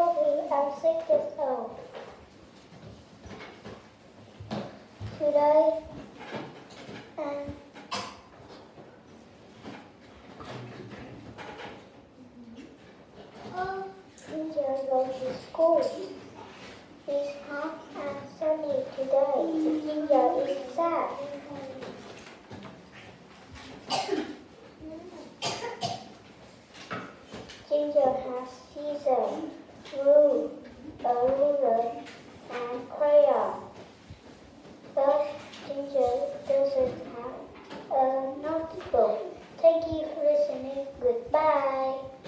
Poppy, I'm six years old. Today, um, mm-hmm. oh, Ginger goes to school. It's hot and sunny today. Mm-hmm. Ginger is sad. Mm-hmm. Ginger has scissors, glue, a ruler, and crayon. But Ginger doesn't have a notebook. Thank you for listening. Goodbye.